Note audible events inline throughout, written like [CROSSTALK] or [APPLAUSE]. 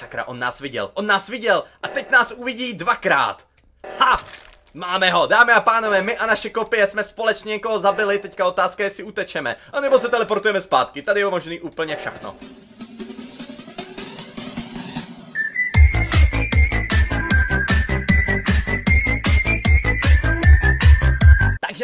Sakra, on nás viděl, on nás viděl a teď nás uvidí dvakrát. Ha! Máme ho, dámy a pánové, my a naše kopie jsme společně někoho zabili, teďka otázka je, jestli utečeme, anebo se teleportujeme zpátky, tady je možný úplně všechno.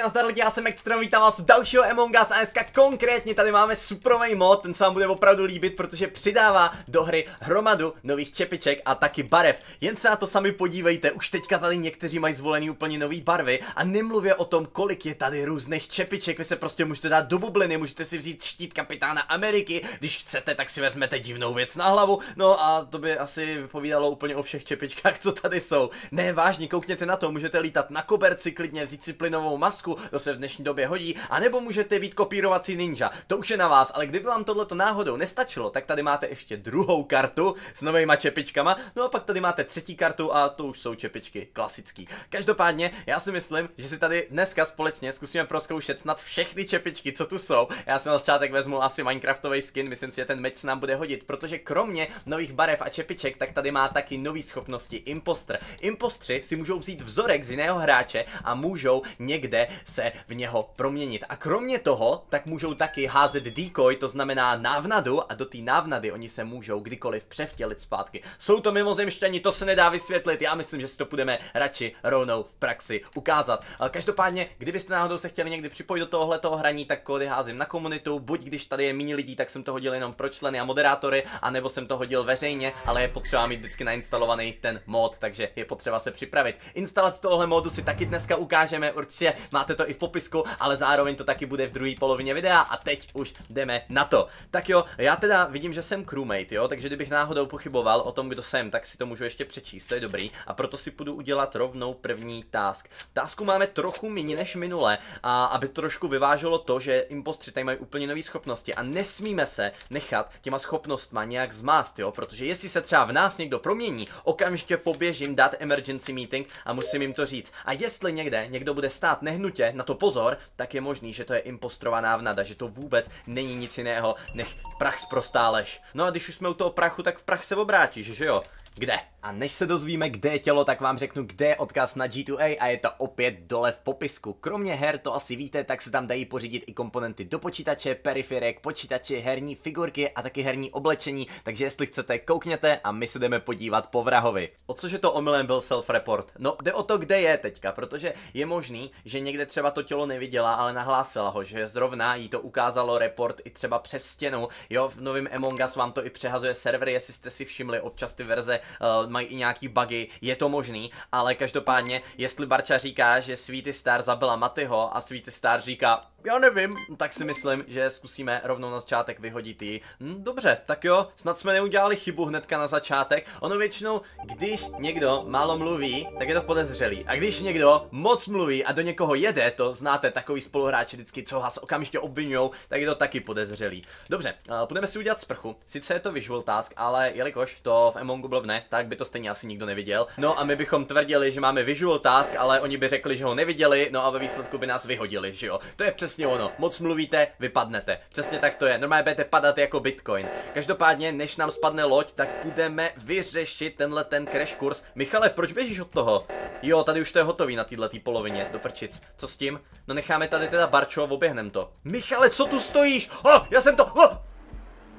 Nazdar lidi, já jsem Extrem, vítám vás u dalšího Among Us a dneska konkrétně tady máme superový mod, ten se vám bude opravdu líbit, protože přidává do hry hromadu nových čepiček a taky barev. Jen se na to sami podívejte, už teďka tady někteří mají zvolený úplně nový barvy a nemluvě o tom, kolik je tady různých čepiček, vy se prostě můžete dát do bubliny, můžete si vzít štít kapitána Ameriky, když chcete, tak si vezmete divnou věc na hlavu, no a to by asi vypovídalo úplně o všech čepičkách, co tady jsou. Ne, vážně, koukněte na to, můžete lítat na koberci, klidně vzít si plynovou masku, to se v dnešní době hodí, anebo můžete být kopírovací ninja. To už je na vás, ale kdyby vám tohleto náhodou nestačilo, tak tady máte ještě druhou kartu s novými čepičkama, no a pak tady máte třetí kartu a to už jsou čepičky klasický. Každopádně, já si myslím, že si tady dneska společně zkusíme proskoušet snad všechny čepičky, co tu jsou. Já si na začátek vezmu asi Minecraftový skin, myslím si, že ten meč se nám bude hodit, protože kromě nových barev a čepiček, tak tady má taky nové schopnosti Imposter. Impostři si můžou vzít vzorek z jiného hráče a můžou někde se v něho proměnit. A kromě toho, tak můžou taky házet decoy, to znamená návnadu a do té návnady oni se můžou kdykoliv převtělit zpátky. Jsou to mimozemšťani, to se nedá vysvětlit, já myslím, že si to budeme radši rovnou v praxi ukázat. Každopádně, kdybyste náhodou se chtěli někdy připojit do tohohle toho hraní, tak kódy házím na komunitu, buď když tady je méně lidí, tak jsem to hodil jenom pro členy a moderátory, anebo jsem to hodil veřejně, ale je potřeba mít vždycky nainstalovaný ten mod, takže je potřeba se připravit. Instalaci tohohle modu si taky dneska ukážeme, určitě máte to i v popisku, ale zároveň to taky bude v druhé polovině videa a teď už jdeme na to. Tak jo, já teda vidím, že jsem crewmate, jo, takže kdybych náhodou pochyboval o tom, kdo jsem, tak si to můžu ještě přečíst, to je dobrý. A proto si půjdu udělat rovnou první task. Tasku máme trochu méně než minule, a aby to trošku vyváželo to, že impostři tady mají úplně nové schopnosti a nesmíme se nechat těma schopnostma nějak zmást, jo, protože jestli se třeba v nás někdo promění, okamžitě poběžím dát emergency meeting a musím jim to říct. A jestli někde někdo bude stát nehnut minutě na to pozor, tak je možný, že to je impostrovaná vnada, že to vůbec není nic jiného než prach z prostálež. No a když už jsme u toho prachu, tak v prach se obrátíš, že jo? Kde? A než se dozvíme, kde je tělo, tak vám řeknu, kde je odkaz na G2A a je to opět dole v popisku. Kromě her, to asi víte, tak se tam dají pořídit i komponenty do počítače, periférek, počítače, herní figurky a taky herní oblečení, takže jestli chcete, koukněte a my se jdeme podívat po vrahovi. O cože to omylem byl self-report? No, jde o to, kde je teďka, protože je možný, že někde třeba to tělo neviděla, ale nahlásila ho, že zrovna jí to ukázalo report i třeba přes stěnu. Jo, v novém Among Us vám to i přehazuje server, jestli jste si všimli, občas ty verze uh, mají i nějaký bugy, je to možný, ale každopádně, jestli Barča říká, že Sweetie Star zabila Matyho a Sweetie Star říká, já nevím, tak si myslím, že zkusíme rovnou na začátek vyhodit ji. Hm, dobře, tak jo, snad jsme neudělali chybu hnedka na začátek. Ono většinou, když někdo málo mluví, tak je to podezřelý. A když někdo moc mluví a do někoho jede, to znáte, takový spoluhráči vždycky, co vás okamžitě obvinují, tak je to taky podezřelý. Dobře, uh, půjdeme si udělat sprchu. Sice je to visual task, ale jelikož to v Among Us ne, tak by to stejně asi nikdo neviděl. No a my bychom tvrdili, že máme visual task, ale oni by řekli, že ho neviděli, no a ve výsledku by nás vyhodili, že jo. To je přesně ono. Moc mluvíte, vypadnete. Přesně tak to je. Normálně budete padat jako Bitcoin. Každopádně, než nám spadne loď, tak budeme vyřešit tenhle ten crash kurs. Michale, proč běžíš od toho? Jo, tady už to je hotový na této polovině, do prčic. Co s tím? No necháme tady teda Barčo a to. Michale, co tu stojíš? Oh, já jsem to... Oh!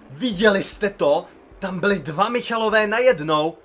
Viděli jste to? Tam byly dva Michalové najednou.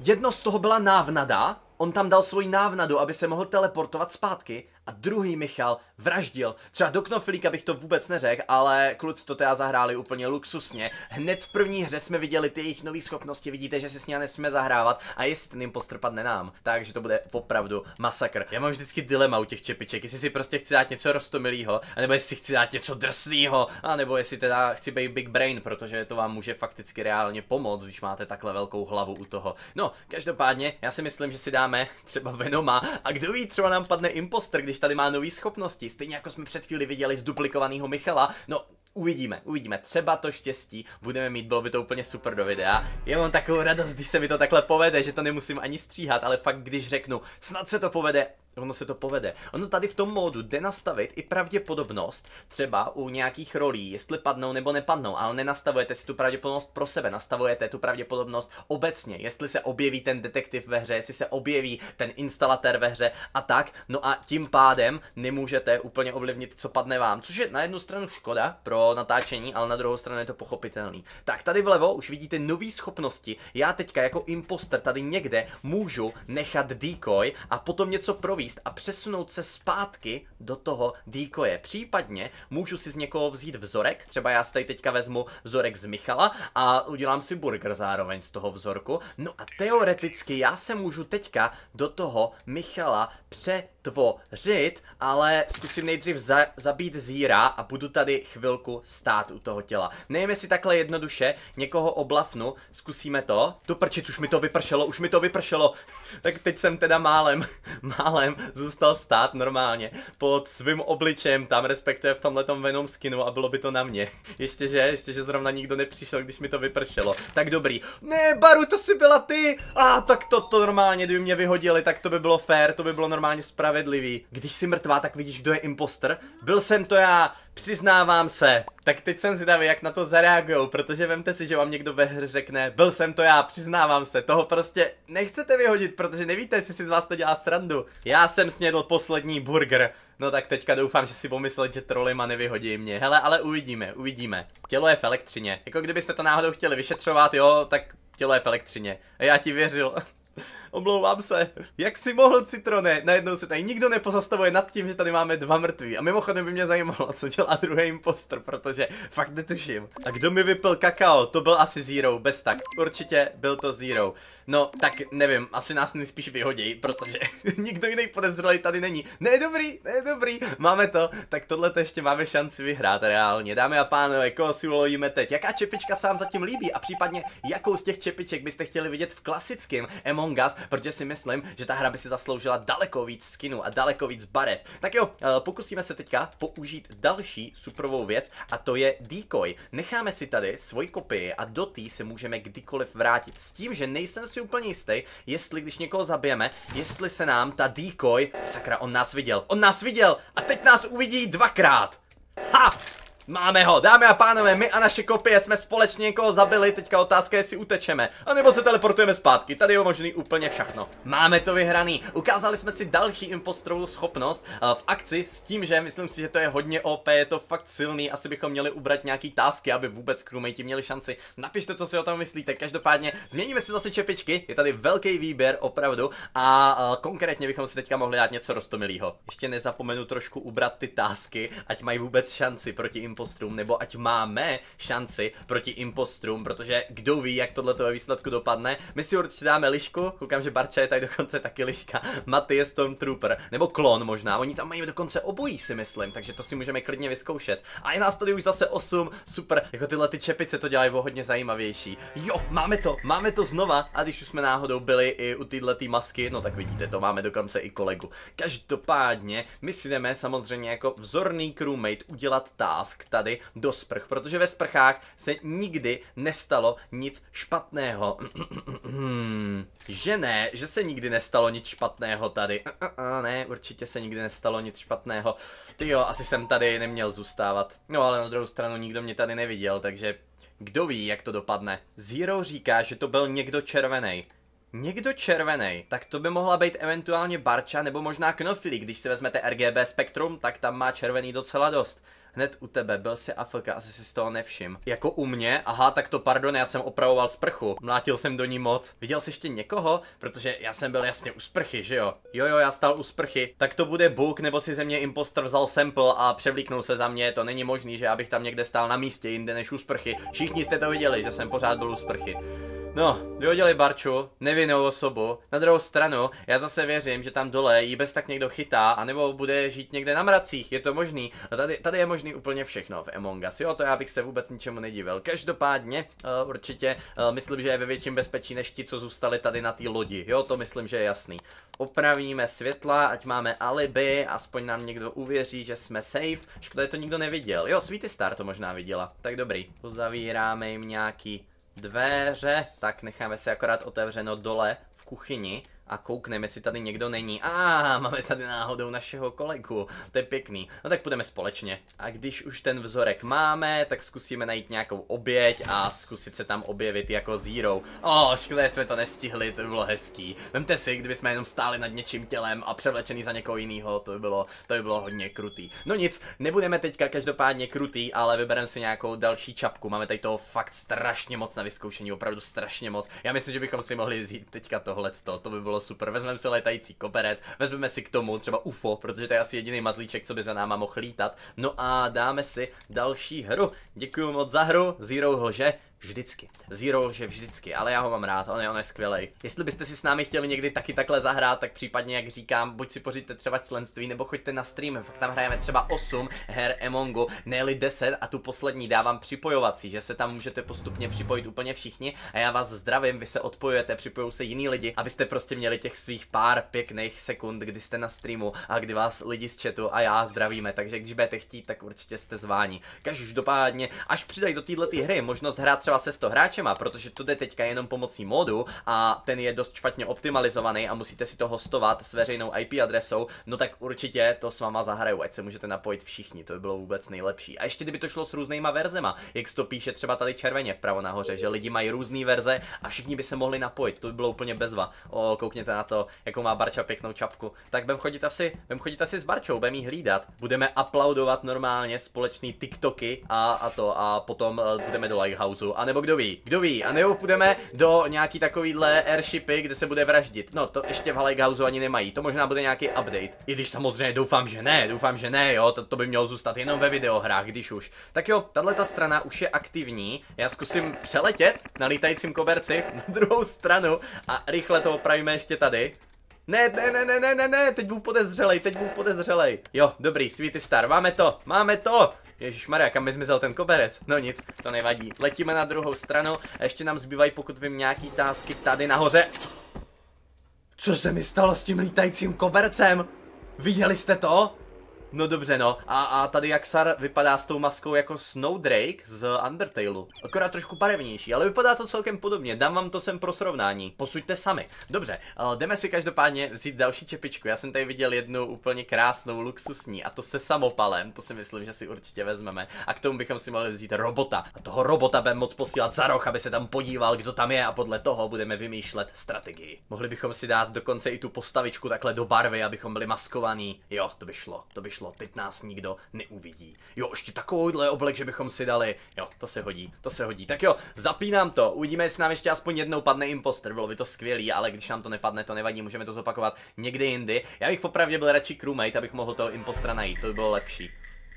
Jedno z toho byla návnada, on tam dal svoji návnadu, aby se mohl teleportovat zpátky a druhý Michal vraždil. Třeba do Knoflíka bych to vůbec neřekl, ale kluci to teda zahráli úplně luxusně. Hned v první hře jsme viděli ty jejich nové schopnosti, vidíte, že si s ní nesmíme zahrávat a jestli ten imposter padne nám, takže to bude opravdu masakr. Já mám vždycky dilema u těch čepiček, jestli si prostě chci dát něco rostomilýho, anebo jestli chci dát něco drsného, anebo jestli teda chci být big brain, protože to vám může fakticky reálně pomoct, když máte takhle velkou hlavu u toho. No, každopádně, já si myslím, že si dáme třeba Venoma a kdo ví, třeba nám padne imposter, když tady má nové schopnosti, stejně jako jsme před chvíli viděli z duplikovaného Michala, no Uvidíme, uvidíme, třeba to štěstí budeme mít, bylo by to úplně super do videa. Já mám takovou radost, když se mi to takhle povede, že to nemusím ani stříhat, ale fakt když řeknu, snad se to povede, ono se to povede. Ono tady v tom módu jde nastavit i pravděpodobnost, třeba u nějakých rolí, jestli padnou nebo nepadnou, ale nenastavujete si tu pravděpodobnost pro sebe, nastavujete tu pravděpodobnost obecně, jestli se objeví ten detektiv ve hře, jestli se objeví ten instalatér ve hře a tak, no a tím pádem nemůžete úplně ovlivnit, co padne vám, což je na jednu stranu škoda pro natáčení, ale na druhou stranu je to pochopitelný. Tak tady vlevo už vidíte nové schopnosti, já teďka jako imposter tady někde můžu nechat decoy a potom něco províst a přesunout se zpátky do toho decoye. Případně můžu si z někoho vzít vzorek, třeba já si tady teďka vezmu vzorek z Michala a udělám si burger zároveň z toho vzorku. No a teoreticky já se můžu teďka do toho Michala přetvořit, ale zkusím nejdřív za zabít zíra a budu tady chvilku stát u toho těla. Nevím, jestli takhle jednoduše někoho oblafnu, zkusíme to. Tu prčic, už mi to vypršelo, už mi to vypršelo. [LAUGHS] tak teď jsem teda málem, [LAUGHS] málem zůstal stát normálně pod svým obličem, tam respektive v tomhle Venom skinu a bylo by to na mě. [LAUGHS] Ještě že, ještě že zrovna nikdo nepřišel, když mi to vypršelo. Tak dobrý. Ne, Baru, to si byla ty! A ah, tak to, to normálně, kdyby mě vyhodili, tak to by bylo fair, to by bylo normálně spravedlivý. Když jsi mrtvá, tak vidíš, kdo je imposter. Byl jsem to já, přiznávám se. Tak teď jsem zvědavý, jak na to zareagujou, protože vemte si, že vám někdo ve hře řekne, byl jsem to já, přiznávám se, toho prostě nechcete vyhodit, protože nevíte, jestli si z vás to dělá srandu. Já jsem snědl poslední burger, no tak teďka doufám, že si pomysleli, že trolima nevyhodí mě. Hele, ale uvidíme, uvidíme. Tělo je v elektřině, jako kdybyste to náhodou chtěli vyšetřovat, jo, tak tělo je v elektřině. A já ti věřil. [LAUGHS] Omlouvám se. Jak si mohl, Citrone? Najednou se tady nikdo nepozastavuje nad tím, že tady máme dva mrtví. A mimochodem by mě zajímalo, co dělá druhý impostor, protože fakt netuším. A kdo mi vypil kakao? To byl asi Zero, bez tak. Určitě byl to Zero. No, tak nevím, asi nás nejspíš vyhodí, protože [LAUGHS] nikdo jiný podezřelý tady není. Ne, dobrý, ne, dobrý, máme to, tak tohle to ještě máme šanci vyhrát reálně. Dámy a pánové, koho si ulovíme teď? Jaká čepička se vám zatím líbí a případně jakou z těch čepiček byste chtěli vidět v klasickém Among Us, protože si myslím, že ta hra by si zasloužila daleko víc skinů a daleko víc barev. Tak jo, eh, pokusíme se teďka použít další suprovou věc a to je decoy. Necháme si tady svoji kopii a do té se můžeme kdykoliv vrátit s tím, že nejsem si úplně jistý, jestli když někoho zabijeme, jestli se nám ta decoy, sakra, on nás viděl, on nás viděl a teď nás uvidí dvakrát. Ha! Máme ho, dámy a pánové, my a naše kopie jsme společně někoho zabili, teďka otázka je, jestli utečeme, anebo se teleportujeme zpátky, tady je možný úplně všechno. Máme to vyhraný, ukázali jsme si další impostrovou schopnost uh, v akci s tím, že myslím si, že to je hodně OP, je to fakt silný, asi bychom měli ubrat nějaký tásky, aby vůbec crewmate měli šanci. Napište, co si o tom myslíte, každopádně změníme si zase čepičky, je tady velký výběr, opravdu, a uh, konkrétně bychom si teďka mohli dát něco rostomilýho. Ještě nezapomenu trošku ubrat ty tásky, ať mají vůbec šanci proti impostrům impostrům, nebo ať máme šanci proti impostrům, protože kdo ví, jak tohle ve výsledku dopadne. My si určitě dáme lišku, koukám, že Barča je tady dokonce taky liška, Maty je Stormtrooper, nebo klon možná, oni tam mají dokonce obojí si myslím, takže to si můžeme klidně vyzkoušet. A je nás tady už zase 8, super, jako tyhle ty čepice to dělají o hodně zajímavější. Jo, máme to, máme to znova, a když už jsme náhodou byli i u téhle masky, no tak vidíte, to máme dokonce i kolegu. Každopádně, my si jdeme samozřejmě jako vzorný crewmate udělat task, tady do sprch, protože ve sprchách se nikdy nestalo nic špatného. [CLEARS THROAT] že ne, že se nikdy nestalo nic špatného tady. [CLEARS THROAT] ne, určitě se nikdy nestalo nic špatného. Ty jo, asi jsem tady neměl zůstávat. No ale na druhou stranu nikdo mě tady neviděl, takže kdo ví, jak to dopadne. Zero říká, že to byl někdo červený. Někdo červený, tak to by mohla být eventuálně Barča nebo možná Knofili, když si vezmete RGB Spektrum, tak tam má červený docela dost hned u tebe, byl si AFK, asi si z toho nevšim. Jako u mě, aha, tak to pardon, já jsem opravoval sprchu, mlátil jsem do ní moc. Viděl jsi ještě někoho? Protože já jsem byl jasně u sprchy, že jo? Jo, jo, já stál u sprchy. Tak to bude bug, nebo si ze mě impostor vzal sample a převlíknul se za mě, to není možný, že abych tam někde stál na místě jinde než u sprchy. Všichni jste to viděli, že jsem pořád byl u sprchy. No, vyhodili Barču, nevinnou osobu. Na druhou stranu, já zase věřím, že tam dole jí bez tak někdo chytá, anebo bude žít někde na mracích, je to možný. A tady, tady je možný úplně všechno v Among Us, jo, to já bych se vůbec ničemu nedivil. Každopádně, uh, určitě, uh, myslím, že je ve větším bezpečí než ti, co zůstali tady na té lodi, jo, to myslím, že je jasný. Opravíme světla, ať máme alibi, aspoň nám někdo uvěří, že jsme safe. Škoda, že to nikdo neviděl. Jo, Sweetie Star to možná viděla. Tak dobrý. Uzavíráme jim nějaký dveře, tak necháme si akorát otevřeno dole v kuchyni a koukneme, jestli tady někdo není. A ah, máme tady náhodou našeho kolegu, to je pěkný. No tak půjdeme společně. A když už ten vzorek máme, tak zkusíme najít nějakou oběť a zkusit se tam objevit jako Zero. O, oh, škoda, jsme to nestihli, to by bylo hezký. Vemte si, kdyby jsme jenom stáli nad něčím tělem a převlečený za někoho jiného, to by bylo, to by bylo hodně krutý. No nic, nebudeme teďka každopádně krutý, ale vybereme si nějakou další čapku. Máme tady toho fakt strašně moc na vyzkoušení, opravdu strašně moc. Já myslím, že bychom si mohli vzít teďka tohle, to by bylo super. Vezmeme si letající koberec, vezmeme si k tomu třeba UFO, protože to je asi jediný mazlíček, co by za náma mohl lítat. No a dáme si další hru. Děkuji moc za hru, Zero hlže. Vždycky. Zero že vždycky, ale já ho mám rád, on je, on je skvělý. Jestli byste si s námi chtěli někdy taky takhle zahrát, tak případně, jak říkám, buď si pořiďte třeba členství, nebo choďte na stream, fakt tam hrajeme třeba 8 her Emongu, ne 10 a tu poslední dávám připojovací, že se tam můžete postupně připojit úplně všichni a já vás zdravím, vy se odpojujete, připojují se jiní lidi, abyste prostě měli těch svých pár pěkných sekund, kdy jste na streamu a kdy vás lidi z chatu a já zdravíme, takže když budete chtít, tak určitě jste zváni. Každopádně, až přidají do této hry možnost hrát třeba se 100 hráčema, protože to jde teďka jenom pomocí modu a ten je dost špatně optimalizovaný a musíte si to hostovat s veřejnou IP adresou, no tak určitě to s váma zahraju, ať se můžete napojit všichni, to by bylo vůbec nejlepší. A ještě kdyby to šlo s různýma verzema, jak to píše třeba tady červeně vpravo nahoře, že lidi mají různé verze a všichni by se mohli napojit, to by bylo úplně bezva. O, koukněte na to, jakou má Barča pěknou čapku. Tak budeme chodit asi, budem chodit asi s Barčou, budeme jí hlídat, budeme aplaudovat normálně společný TikToky a, a to a potom budeme do Lighthouseu, anebo kdo ví, kdo ví, a nebo půjdeme do nějaký takovýhle airshipy, kde se bude vraždit. No, to ještě v Lighthouseu ani nemají, to možná bude nějaký update. I když samozřejmě doufám, že ne, doufám, že ne, jo, to, to by mělo zůstat jenom ve videohrách, když už. Tak jo, tahle ta strana už je aktivní, já zkusím přeletět na lítajícím koberci na druhou stranu a rychle to opravíme ještě tady. Ne, ne, ne, ne, ne, ne, ne, teď budu podezřelej, teď budu podezřelej. Jo, dobrý, Sweetie Star, máme to, máme to. Ježíš Maria, kam by zmizel ten koberec? No nic, to nevadí. Letíme na druhou stranu a ještě nám zbývají, pokud vím, nějaký tásky tady nahoře. Co se mi stalo s tím lítajícím kobercem? Viděli jste to? No dobře no, a, a tady Jaxar vypadá s tou maskou jako Snowdrake z Undertale. Akorát trošku barevnější, ale vypadá to celkem podobně, dám vám to sem pro srovnání. Posuďte sami. Dobře, jdeme si každopádně vzít další čepičku. Já jsem tady viděl jednu úplně krásnou, luxusní, a to se samopalem, to si myslím, že si určitě vezmeme. A k tomu bychom si mohli vzít robota. A toho robota budeme moc posílat za roh, aby se tam podíval, kdo tam je a podle toho budeme vymýšlet strategii. Mohli bychom si dát dokonce i tu postavičku takhle do barvy, abychom byli maskovaní. Jo, to by šlo, to by šlo šlo, teď nás nikdo neuvidí. Jo, ještě takovouhle oblek, že bychom si dali. Jo, to se hodí, to se hodí. Tak jo, zapínám to, uvidíme, jestli nám ještě aspoň jednou padne imposter, bylo by to skvělý, ale když nám to nepadne, to nevadí, můžeme to zopakovat někdy jindy. Já bych popravdě byl radši crewmate, abych mohl toho impostra najít, to by bylo lepší.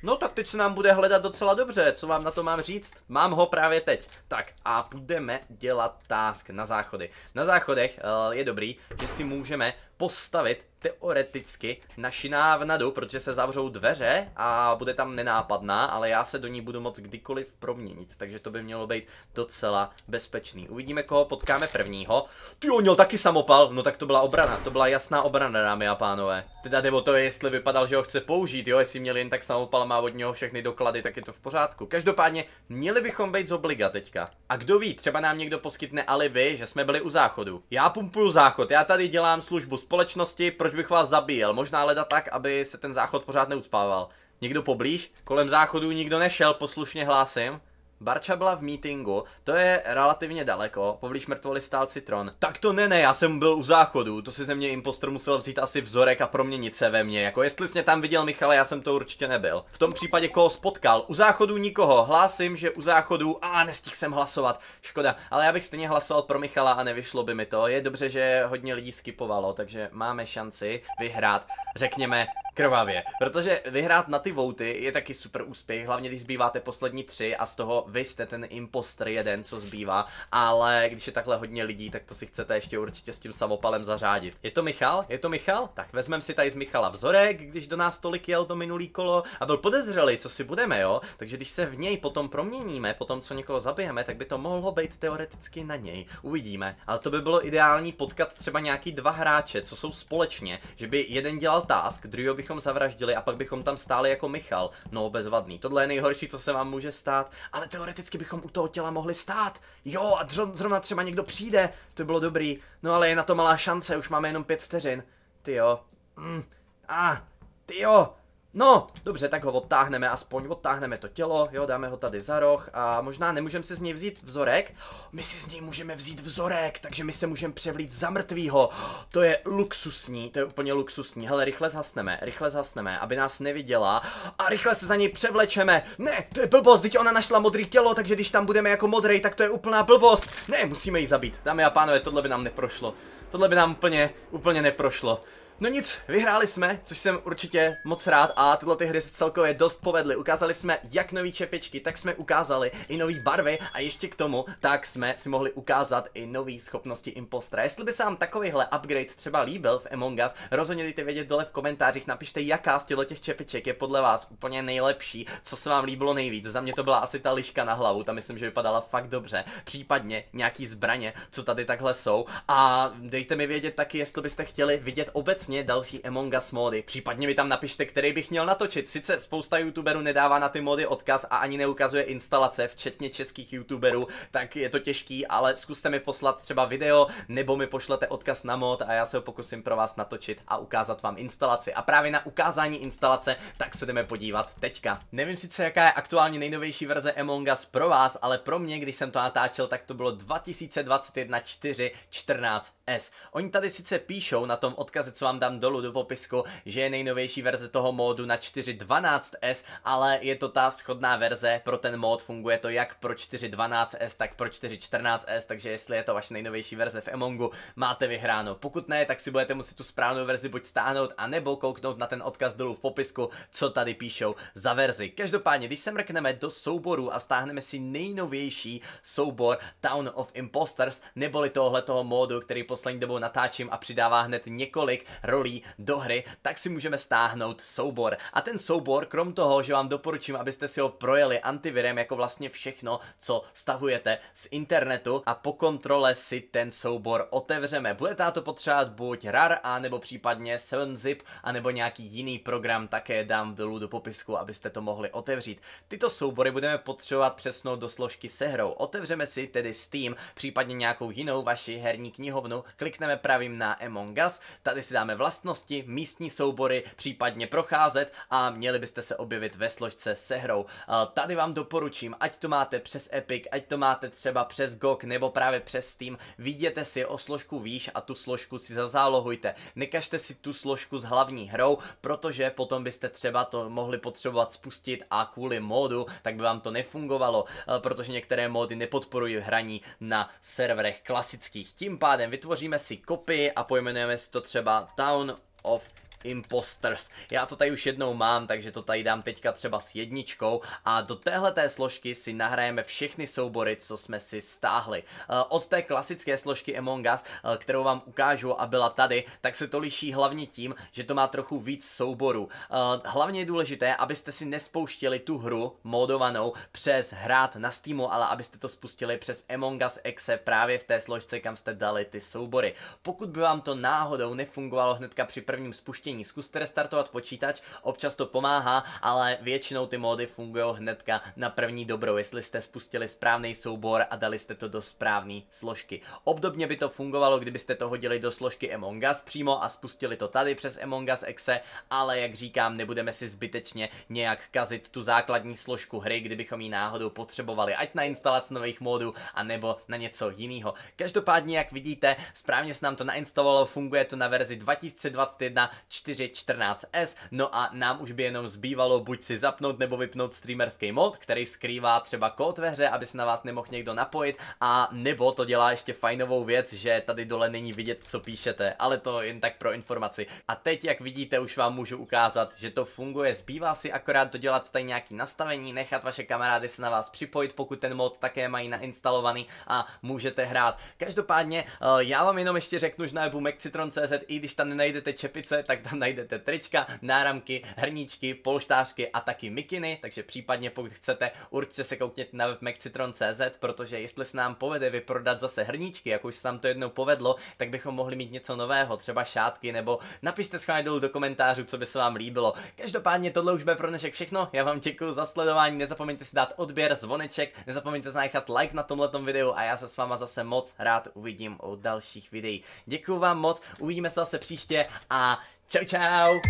No tak teď se nám bude hledat docela dobře, co vám na to mám říct? Mám ho právě teď. Tak a budeme dělat task na záchody. Na záchodech uh, je dobrý, že si můžeme postavit teoreticky naši návnadu, protože se zavřou dveře a bude tam nenápadná, ale já se do ní budu moc kdykoliv proměnit, takže to by mělo být docela bezpečný. Uvidíme, koho potkáme prvního. Ty on měl taky samopal, no tak to byla obrana, to byla jasná obrana, dámy a pánové. Teda jde o to, jestli vypadal, že ho chce použít, jo, jestli měl jen tak samopal, má od něho všechny doklady, tak je to v pořádku. Každopádně, měli bychom být z obliga teďka. A kdo ví, třeba nám někdo poskytne alibi, že jsme byli u záchodu. Já pumpuju záchod, já tady dělám službu společnosti, proč bych vás zabíjel? Možná leda tak, aby se ten záchod pořád neucpával. Někdo poblíž? Kolem záchodu nikdo nešel, poslušně hlásím. Barča byla v meetingu, to je relativně daleko, poblíž mrtvoli stál Citron. Tak to ne, ne, já jsem byl u záchodu, to si ze mě impostor musel vzít asi vzorek a proměnit se ve mně, jako jestli jsi mě tam viděl Michale, já jsem to určitě nebyl. V tom případě koho spotkal, u záchodu nikoho, hlásím, že u záchodu, a nestihl jsem hlasovat, škoda, ale já bych stejně hlasoval pro Michala a nevyšlo by mi to, je dobře, že hodně lidí skipovalo, takže máme šanci vyhrát, řekněme, krvavě, protože vyhrát na ty vouty je taky super úspěch, hlavně když zbýváte poslední tři a z toho vy jste ten imposter jeden, co zbývá, ale když je takhle hodně lidí, tak to si chcete ještě určitě s tím samopalem zařádit. Je to Michal? Je to Michal? Tak vezmeme si tady z Michala vzorek, když do nás tolik jel to minulý kolo a byl podezřelý, co si budeme, jo? Takže když se v něj potom proměníme, potom co někoho zabijeme, tak by to mohlo být teoreticky na něj. Uvidíme. Ale to by bylo ideální potkat třeba nějaký dva hráče, co jsou společně, že by jeden dělal task, druhý by bychom zavraždili a pak bychom tam stáli jako Michal. No, bezvadný. Tohle je nejhorší, co se vám může stát, ale teoreticky bychom u toho těla mohli stát. Jo, a zrovna třeba někdo přijde, to by bylo dobrý. No ale je na to malá šance, už máme jenom pět vteřin. Ty jo. Mm. A, ah, ty jo. No, dobře, tak ho odtáhneme, aspoň odtáhneme to tělo, jo, dáme ho tady za roh a možná nemůžeme si z něj vzít vzorek. My si z něj můžeme vzít vzorek, takže my se můžeme převlít za mrtvýho. To je luxusní, to je úplně luxusní. Hele, rychle zhasneme, rychle zhasneme, aby nás neviděla a rychle se za něj převlečeme. Ne, to je blbost, teď ona našla modrý tělo, takže když tam budeme jako modrý, tak to je úplná blbost. Ne, musíme ji zabít. Dámy a pánové, tohle by nám neprošlo. Tohle by nám úplně, úplně neprošlo. No nic, vyhráli jsme, což jsem určitě moc rád a tyhle ty hry se celkově dost povedly. Ukázali jsme jak nový čepičky, tak jsme ukázali i nový barvy a ještě k tomu, tak jsme si mohli ukázat i nové schopnosti impostra. Jestli by se vám takovýhle upgrade třeba líbil v Among Us, rozhodně dejte vědět dole v komentářích, napište jaká z těch čepiček je podle vás úplně nejlepší, co se vám líbilo nejvíc. Za mě to byla asi ta liška na hlavu, ta myslím, že vypadala fakt dobře. Případně nějaký zbraně, co tady takhle jsou. A dejte mi vědět taky, jestli byste chtěli vidět obecně obecně další Among Us mody. Případně mi tam napište, který bych měl natočit. Sice spousta youtuberů nedává na ty mody odkaz a ani neukazuje instalace, včetně českých youtuberů, tak je to těžký, ale zkuste mi poslat třeba video, nebo mi pošlete odkaz na mod a já se ho pokusím pro vás natočit a ukázat vám instalaci. A právě na ukázání instalace, tak se jdeme podívat teďka. Nevím sice, jaká je aktuálně nejnovější verze Among Us pro vás, ale pro mě, když jsem to natáčel, tak to bylo 2021 4.14s. Oni tady sice píšou na tom odkaze, co vám dám dolů do popisku, že je nejnovější verze toho módu na 4.12s, ale je to ta schodná verze pro ten mód, funguje to jak pro 4.12s, tak pro 4.14s, takže jestli je to vaše nejnovější verze v Amongu, máte vyhráno. Pokud ne, tak si budete muset tu správnou verzi buď stáhnout, anebo kouknout na ten odkaz dolů v popisku, co tady píšou za verzi. Každopádně, když se mrkneme do souboru a stáhneme si nejnovější soubor Town of Imposters, neboli tohle toho módu, který poslední dobou natáčím a přidává hned několik rolí do hry, tak si můžeme stáhnout soubor. A ten soubor, krom toho, že vám doporučím, abyste si ho projeli antivirem jako vlastně všechno, co stahujete z internetu a po kontrole si ten soubor otevřeme. Budete na to potřebovat buď RAR, a nebo případně 7zip, a nebo nějaký jiný program, také dám dolů do popisku, abyste to mohli otevřít. Tyto soubory budeme potřebovat přesnout do složky se hrou. Otevřeme si tedy Steam, případně nějakou jinou vaši herní knihovnu, klikneme pravým na Among Us, tady si dáme vlastnosti, místní soubory, případně procházet a měli byste se objevit ve složce se hrou. Tady vám doporučím, ať to máte přes Epic, ať to máte třeba přes GOG nebo právě přes Steam, viděte si o složku výš a tu složku si zazálohujte. Nekažte si tu složku s hlavní hrou, protože potom byste třeba to mohli potřebovat spustit a kvůli módu, tak by vám to nefungovalo, protože některé módy nepodporují hraní na serverech klasických. Tím pádem vytvoříme si kopii a pojmenujeme si to třeba Town of Imposters. Já to tady už jednou mám, takže to tady dám teďka třeba s jedničkou a do téhle té složky si nahrajeme všechny soubory, co jsme si stáhli. Eh, od té klasické složky Among Us, eh, kterou vám ukážu a byla tady, tak se to liší hlavně tím, že to má trochu víc souborů. Eh, hlavně je důležité, abyste si nespouštěli tu hru modovanou přes hrát na Steamu, ale abyste to spustili přes Among Us Exe právě v té složce, kam jste dali ty soubory. Pokud by vám to náhodou nefungovalo hnedka při prvním spuštění, spojení. Zkuste restartovat počítač, občas to pomáhá, ale většinou ty módy fungují hnedka na první dobrou, jestli jste spustili správný soubor a dali jste to do správné složky. Obdobně by to fungovalo, kdybyste to hodili do složky Among Us přímo a spustili to tady přes Among Us Exe, ale jak říkám, nebudeme si zbytečně nějak kazit tu základní složku hry, kdybychom ji náhodou potřebovali, ať na instalaci nových módů, anebo na něco jiného. Každopádně, jak vidíte, správně se nám to nainstalovalo, funguje to na verzi 2021 414S, no a nám už by jenom zbývalo buď si zapnout nebo vypnout streamerský mod, který skrývá třeba kód ve hře, aby se na vás nemohl někdo napojit, a nebo to dělá ještě fajnovou věc, že tady dole není vidět, co píšete, ale to jen tak pro informaci. A teď, jak vidíte, už vám můžu ukázat, že to funguje, zbývá si akorát dodělat stejně nějaký nastavení, nechat vaše kamarády se na vás připojit, pokud ten mod také mají nainstalovaný a můžete hrát. Každopádně, eh, já vám jenom ještě řeknu, že na webu Citron.cz, i když tam nenajdete čepice, tak tam najdete trička, náramky, hrníčky, polštářky a taky mikiny, takže případně pokud chcete, určitě se koukněte na web McCitron.cz, protože jestli se nám povede vyprodat zase hrníčky, jak už se nám to jednou povedlo, tak bychom mohli mít něco nového, třeba šátky, nebo napište schválně dolů do komentářů, co by se vám líbilo. Každopádně tohle už bude pro dnešek všechno, já vám děkuji za sledování, nezapomeňte si dát odběr, zvoneček, nezapomeňte zanechat like na tomhle videu a já se s váma zase moc rád uvidím u dalších videí. Děkuji vám moc, uvidíme se zase příště a Chao, chao.